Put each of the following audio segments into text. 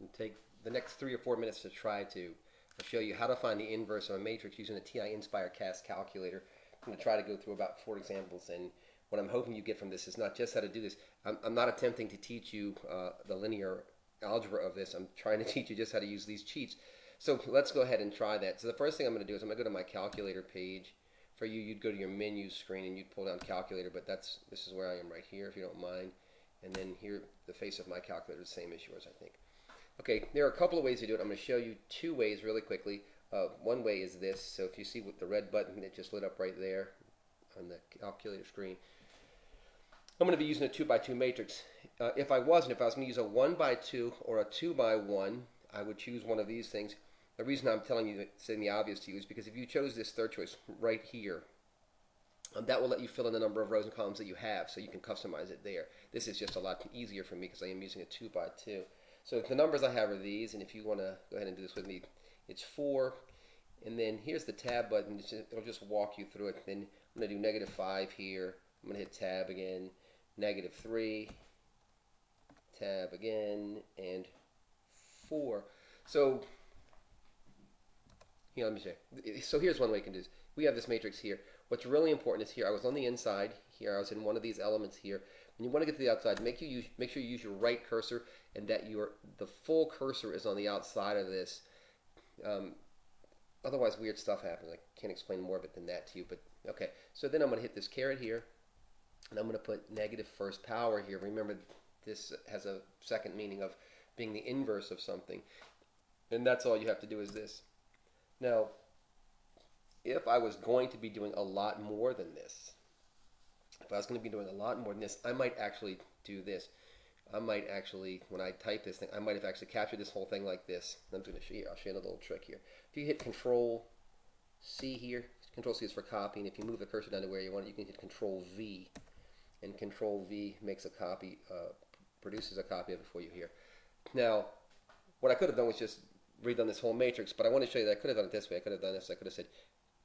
and take the next three or four minutes to try to show you how to find the inverse of a matrix using a TI Nspire CAS calculator. I'm going to try to go through about four examples and what I'm hoping you get from this is not just how to do this. I'm, I'm not attempting to teach you uh, the linear algebra of this. I'm trying to teach you just how to use these cheats. So let's go ahead and try that. So the first thing I'm going to do is I'm going to go to my calculator page. For you, you'd go to your menu screen and you'd pull down calculator, but that's this is where I am right here, if you don't mind. And then here, the face of my calculator is the same as yours, I think. Okay, there are a couple of ways to do it. I'm going to show you two ways really quickly. Uh, one way is this. So if you see with the red button that just lit up right there on the calculator screen, I'm going to be using a 2 by 2 matrix. Uh, if I wasn't, if I was going to use a 1 by 2 or a 2 by 1, I would choose one of these things. The reason I'm telling you, saying the obvious to you, is because if you chose this third choice right here, um, that will let you fill in the number of rows and columns that you have, so you can customize it there. This is just a lot easier for me because I am using a 2 by 2. So the numbers I have are these, and if you want to go ahead and do this with me, it's 4, and then here's the tab button. It'll just walk you through it. Then I'm going to do negative 5 here. I'm going to hit tab again negative 3, tab again, and 4. So, here, let me say. So here's one way you can do this. We have this matrix here. What's really important is here, I was on the inside, here I was in one of these elements here. When you want to get to the outside, make, you use, make sure you use your right cursor and that your the full cursor is on the outside of this. Um, otherwise, weird stuff happens. I can't explain more of it than that to you, but okay. So then I'm going to hit this caret here. And I'm going to put negative first power here. Remember, this has a second meaning of being the inverse of something. And that's all you have to do is this. Now, if I was going to be doing a lot more than this, if I was going to be doing a lot more than this, I might actually do this. I might actually, when I type this thing, I might have actually captured this whole thing like this. I'm going to show you, I'll show you a little trick here. If you hit Control C here, Control C is for copying. If you move the cursor down to where you want it, you can hit Control V and Control V makes a copy, uh, produces a copy of it for you here. Now, what I could have done was just redone this whole matrix, but I want to show you that I could have done it this way. I could have done this. I could have said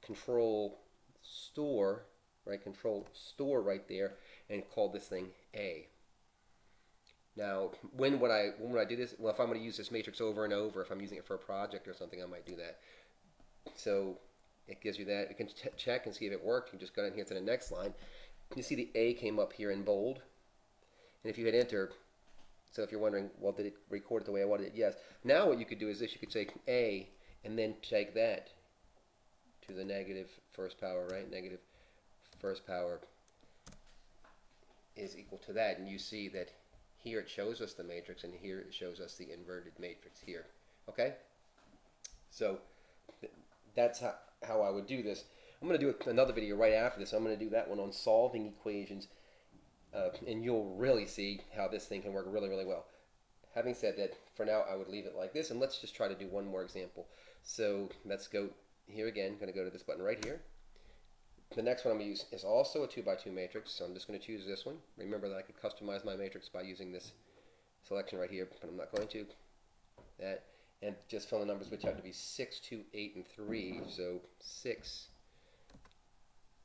Control Store, right? Control Store right there, and call this thing A. Now, when would I when would I do this? Well, if I'm going to use this matrix over and over, if I'm using it for a project or something, I might do that. So it gives you that. You can check and see if it worked. You just go down here to the next line, you see the A came up here in bold. And if you hit enter, so if you're wondering, well, did it record it the way I wanted it? Yes. Now what you could do is this. You could say A and then take that to the negative first power, right? Negative first power is equal to that. And you see that here it shows us the matrix and here it shows us the inverted matrix here. Okay? So that's how, how I would do this. I'm going to do another video right after this. I'm going to do that one on solving equations, uh, and you'll really see how this thing can work really, really well. Having said that, for now, I would leave it like this, and let's just try to do one more example. So let's go here again. I'm going to go to this button right here. The next one I'm going to use is also a 2 by 2 matrix, so I'm just going to choose this one. Remember that I could customize my matrix by using this selection right here, but I'm not going to. That, and just fill the numbers, which have to be 6, 2, 8, and 3. So 6,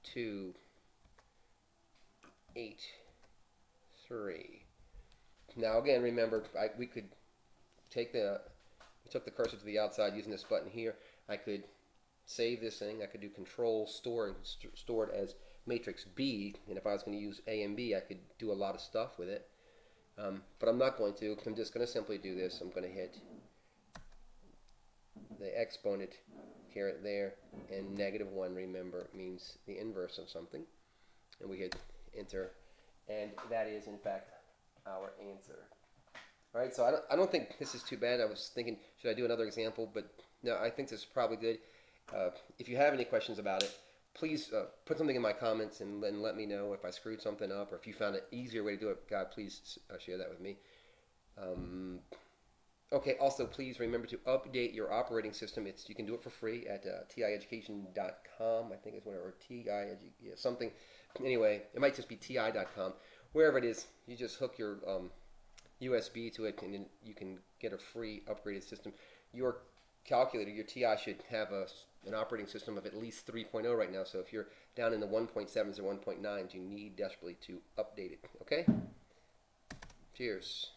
two, eight, three. Now again, remember, I, we could take the, we took the cursor to the outside using this button here. I could save this thing. I could do Control Store and st store it as matrix B. And if I was going to use A and B, I could do a lot of stuff with it. Um, but I'm not going to. I'm just going to simply do this. I'm going to hit the exponent caret there, and negative 1, remember, means the inverse of something. And we hit enter, and that is, in fact, our answer. All right, so I don't, I don't think this is too bad. I was thinking, should I do another example? But no, I think this is probably good. Uh, if you have any questions about it, please uh, put something in my comments and then let me know if I screwed something up or if you found an easier way to do it. God, please uh, share that with me. Um, Okay, also please remember to update your operating system. It's You can do it for free at uh, tieducation.com, I think it's whatever, ti, yeah, something. Anyway, it might just be ti.com. Wherever it is, you just hook your um, USB to it and you can get a free upgraded system. Your calculator, your TI should have a, an operating system of at least 3.0 right now. So if you're down in the 1.7s or 1.9s, you need desperately to update it. Okay? Cheers.